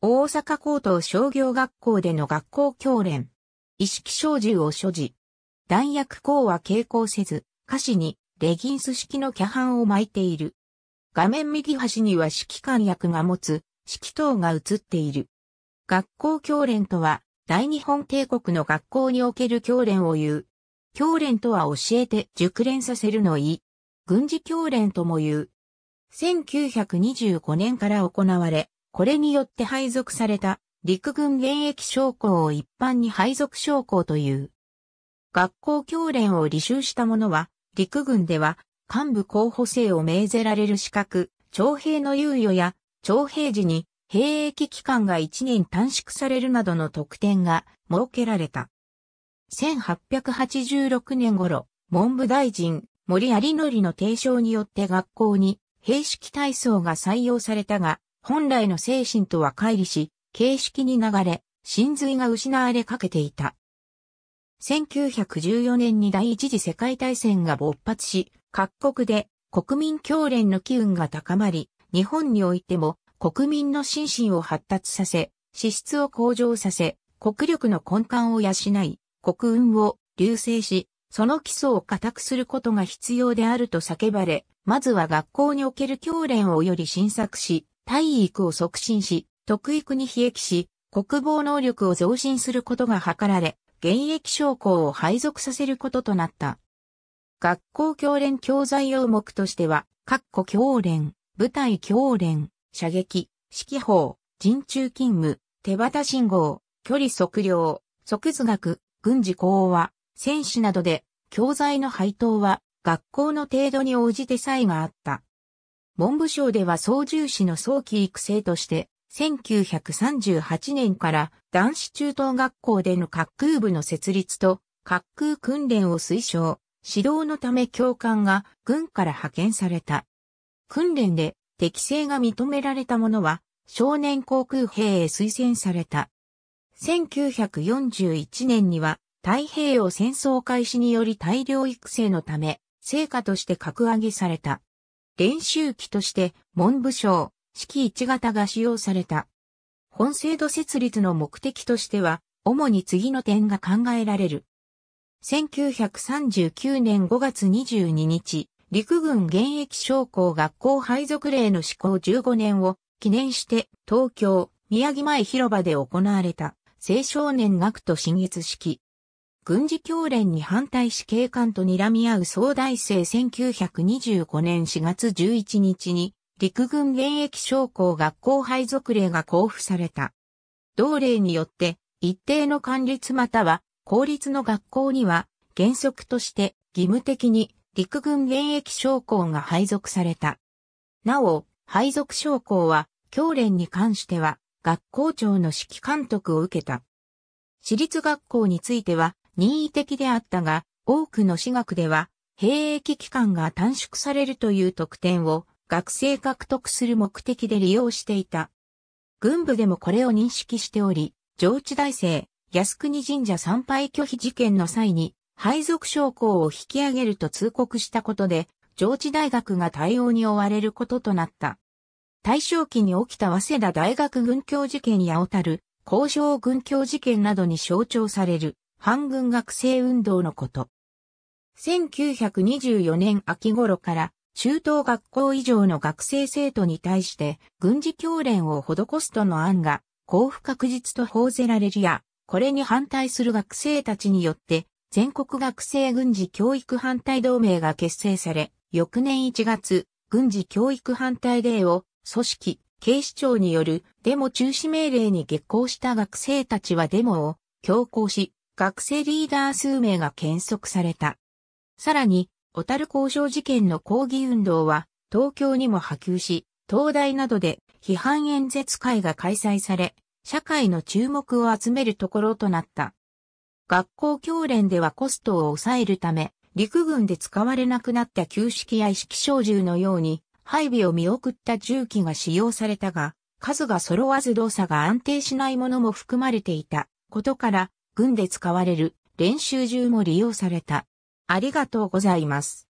大阪高等商業学校での学校教練。意識小銃を所持。弾薬口は傾向せず、歌詞にレギンス式のキャハンを巻いている。画面右端には指揮官役が持つ指揮塔が映っている。学校教練とは大日本帝国の学校における教練を言う。教練とは教えて熟練させるのいい。軍事教練とも言う。1925年から行われ、これによって配属された陸軍現役将校を一般に配属将校という。学校教練を履修した者は、陸軍では幹部候補生を命ぜられる資格、徴兵の猶予や徴兵時に兵役期間が1年短縮されるなどの特典が設けられた。1886年頃、文部大臣森有則の提唱によって学校に兵式体操が採用されたが、本来の精神とは乖離し、形式に流れ、真髄が失われかけていた。1914年に第一次世界大戦が勃発し、各国で国民教練の機運が高まり、日本においても国民の心身を発達させ、資質を向上させ、国力の根幹を養い、国運を流星し、その基礎を固くすることが必要であると叫ばれ、まずは学校における教練をより新作し、体育を促進し、特育に悲劇し、国防能力を増進することが図られ、現役将校を配属させることとなった。学校教練教材用目としては、括弧教練、部隊教練、射撃、指揮法、陣中勤務、手旗信号、距離測量、即図学、軍事講話、戦士などで、教材の配当は学校の程度に応じて差異があった。文部省では操縦士の早期育成として、1938年から男子中等学校での滑空部の設立と滑空訓練を推奨、指導のため教官が軍から派遣された。訓練で適性が認められた者は少年航空兵へ推薦された。1941年には太平洋戦争開始により大量育成のため成果として格上げされた。練習機として文部省、式1型が使用された。本制度設立の目的としては、主に次の点が考えられる。1939年5月22日、陸軍現役将校学校配属令の施行15年を記念して東京、宮城前広場で行われた青少年学徒新月式。軍事教練に反対し警官と睨み合う総大生1925年4月11日に陸軍現役将校学校配属令が交付された。同令によって一定の管律または公立の学校には原則として義務的に陸軍現役将校が配属された。なお、配属将校は教練に関しては学校長の指揮監督を受けた。私立学校については任意的であったが、多くの私学では、兵役期間が短縮されるという特典を学生獲得する目的で利用していた。軍部でもこれを認識しており、上智大生、靖国神社参拝拒否事件の際に、配属将校を引き上げると通告したことで、上智大学が対応に追われることとなった。大正期に起きた早稲田大学軍教事件や小樽、交渉軍教事件などに象徴される反軍学生運動のこと。1924年秋頃から中等学校以上の学生生徒に対して軍事教練を施すとの案が交付確実と報ぜられるや、これに反対する学生たちによって全国学生軍事教育反対同盟が結成され、翌年1月、軍事教育反対令を組織、警視庁によるデモ中止命令に激行した学生たちはデモを強行し、学生リーダー数名が検測された。さらに、小樽交渉事件の抗議運動は、東京にも波及し、東大などで批判演説会が開催され、社会の注目を集めるところとなった。学校教練ではコストを抑えるため、陸軍で使われなくなった旧式や式小銃のように、配備を見送った銃器が使用されたが、数が揃わず動作が安定しないものも含まれていたことから、軍で使われる練習銃も利用された。ありがとうございます。